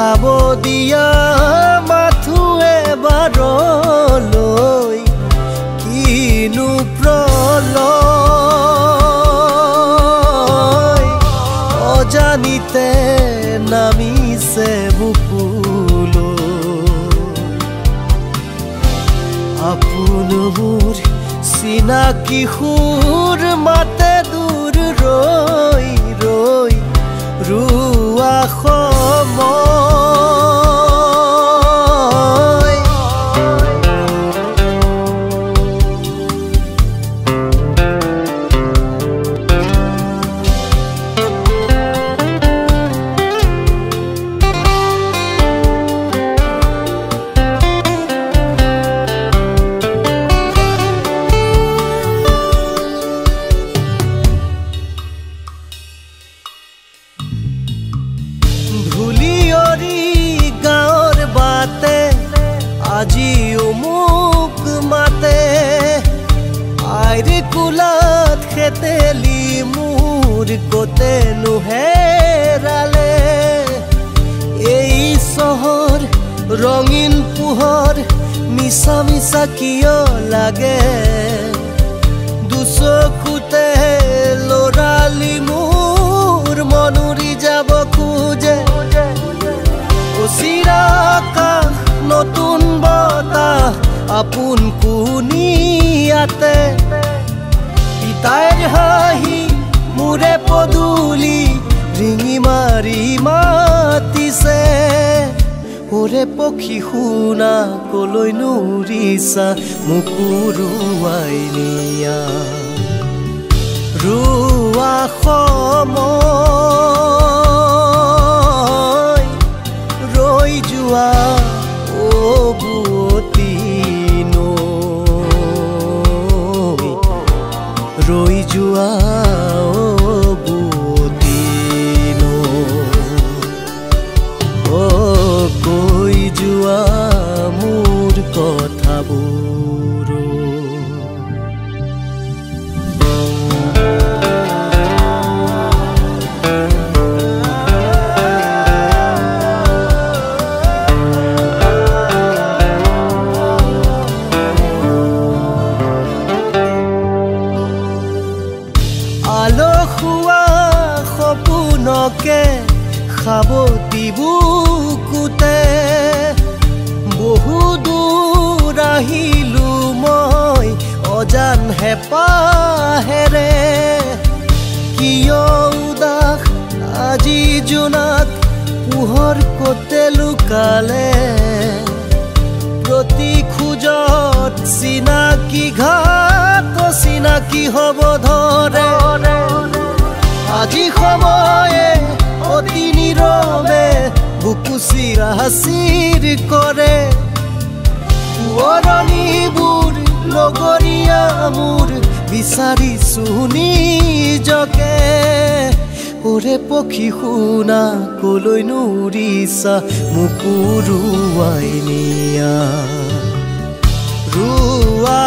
চাব দিয়া মাথো এবাৰলৈ কিনো প্ৰলয়। অজানিতে নামিছে বুকুলৈ। আপোন মোৰ চিনাকি সুৰ মাতে দূৰ ৰৈ ৰৈ ৰোৱা সময়। কোলাত খেতেলি মোৰ গোটেনো হেৰালে। এই চহৰ ৰঙীন পোহৰ মিছা মিছা কিয় লাগে? দুচকুতে লৰালি মোৰ মনুৰি যাব খোজে। অচিৰা আকাশ নতুন বতাহ আপোন কুনিয়াতে পিতাইৰ হাঁহি মোৰে পদূলি ৰিঙি মাৰি মাতিছে। ওৰে পক্ষী শুনা কলৈ নুৰিছা মুকুৰুৱাই নিয়া। ৰোৱা সময় ৰৈ যোৱা ৰৈ যোৱা অবুৱতী নৈ অ বুকুতে বহু দূৰ আহিলো মই অজান হেঁপাহেৰে। কিয় উদাস আজি জোনাক পোহৰ কতে লুকালে? প্ৰতি খোজত চিনাকি ঘাট চিনাকি হ'ব আজি সময়ে অতি নীৰৱে বুকু চিৰাচিৰ কৰে সোঁৱৰণিবোৰ লগৰীয়া মোৰ বিচাৰিছো নিজকে ওৰে পক্ষী শুনা কলৈ নুৰিছা মুকুৰুৱাই নিয়া ৰোৱা